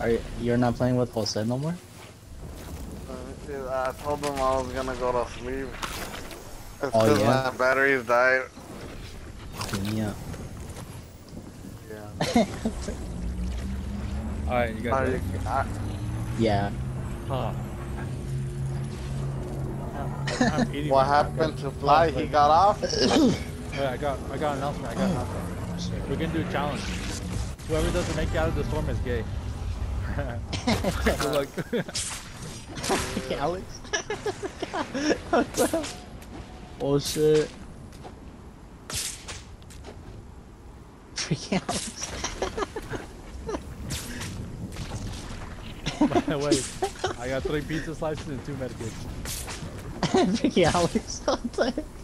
Are you, you're not playing with Jose no more? Uh, I told him I was gonna go to sleep. It's Oh, because yeah? my batteries died. Yeah. Yeah. Alright, you Are guys you, ready? I, Yeah. Huh. What happened to Fly? He got off? wait, I got, I got an announcement. I got an announcement. We're gonna do a challenge. Whoever doesn't make it out of the storm is gay. Luck. Alex. what the hell? Oh shit. Freaking Alex. By the way, I got three pizza slices and two medikits. Freaking Alex. What the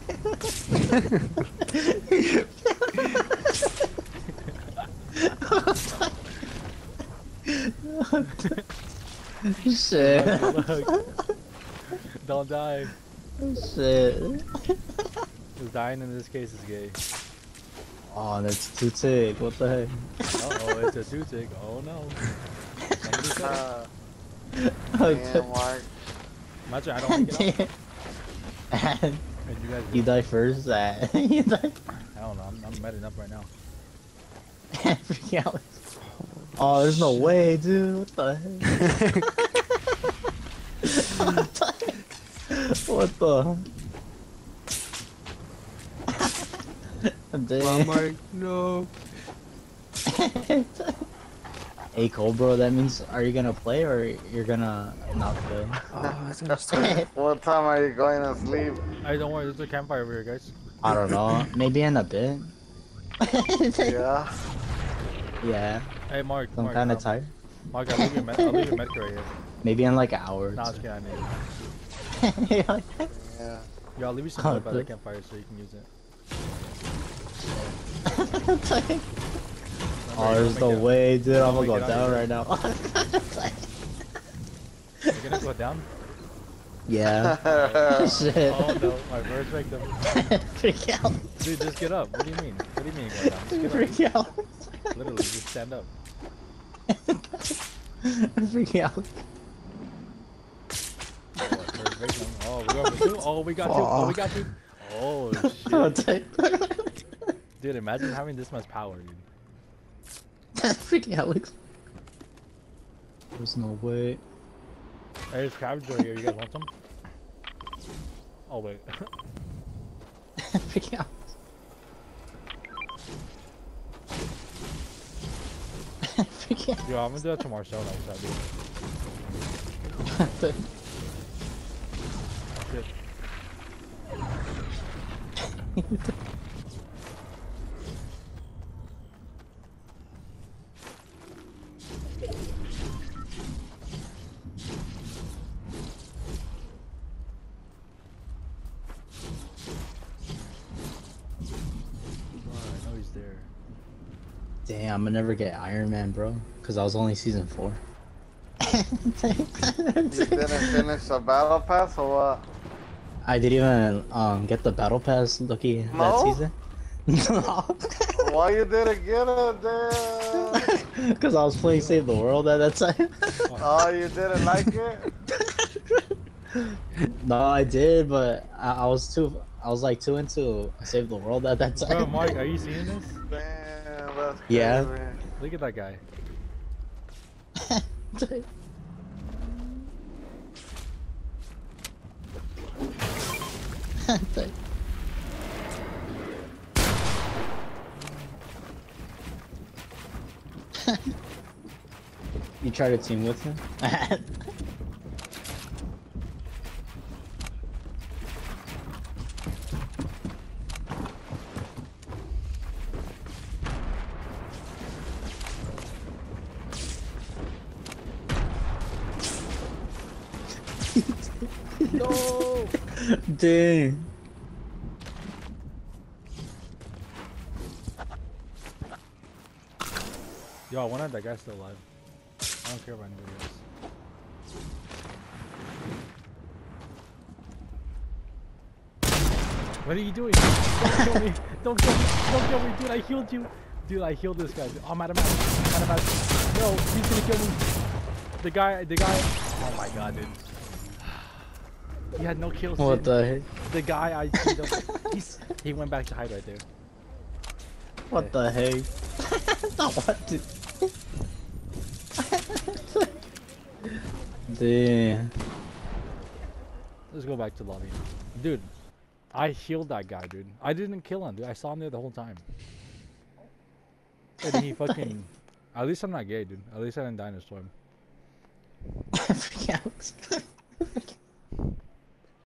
heck? Shit. Good luck. Don't die. Shit. Because dying in this case is gay. Oh, that's too tick. What the heck? Uh oh, it's a two tick. Oh no. Somebody said it. Uh, damn, Mark. Imagine I don't make it up. the- And you guys you die first. Uh, you die. I don't know. I'm, I'm medding up right now. Freaking Alex. Oh, there's no way, dude. What the heck? what the? Damn. Mike, no. hey, Cole, bro. That means are you gonna play or you're gonna not play? Oh, it's gonna start. What time are you going to sleep? I don't worry. There's a campfire over here, guys. I don't know. Maybe in a bit. Yeah. Yeah. Hey, Mark. I'm Mark, kind of um, tired. Mark, I'll leave your, med- I'll leave your medic right here. Maybe in like an hour. Nah, two. just kidding. I mean, Yeah. Yeah. yo, I'll leave you some Oh, wood by the good. campfire so you can use it. oh, there's no way, dude. I'm gonna go make it out down right now. You're gonna go down? yeah. Shit. Oh no, my first victim. Freak out. Dude, just get up. What do you mean? What do you mean go down? Just get Freak out. Up. Literally, just stand up. Freak out. Oh, what, first victim. Oh, we got two. Oh, we got two. Oh, we got two. Oh shit. Dude, imagine having this much power, dude. Freak Alex. There's no way. Hey, there's cabbage right here. You guys want some? Oh wait. Freak out. Freak. Yo, I'm gonna do that to Marcel next time, dude. What the- Shit. Damn, I'm gonna never get Iron Man, bro. Cause I was only season four. You didn't finish the battle pass or what? I didn't even um get the battle pass looky that season. No. Why you didn't get it then? Cause I was playing Save the World at that time. Oh, you didn't like it? no, I did, but I, I was too. I was like too into Save the World at that Bro, time. Mark, are you seeing this? Damn, that's Yeah. crazy. Look at that guy. you try to team with him? No! Dang. Yo, I wonder if that guy's still alive. I don't care about anybody else. What are you doing? Don't kill me! Don't kill me! Don't kill me! Dude, I healed you! Dude, I healed this guy. Oh, I'm out of match. I'm out of match. No, he's gonna kill me. The guy, the guy. Oh my god, dude. He had no kills. What the heck? The guy I he's, he went back to hide right there. What the heck? no, what? the- Damn. Let's go back to lobby. Dude, I healed that guy, dude. I didn't kill him, dude. I saw him there the whole time. And he fucking. At least I'm not gay, dude. At least I didn't die in a storm.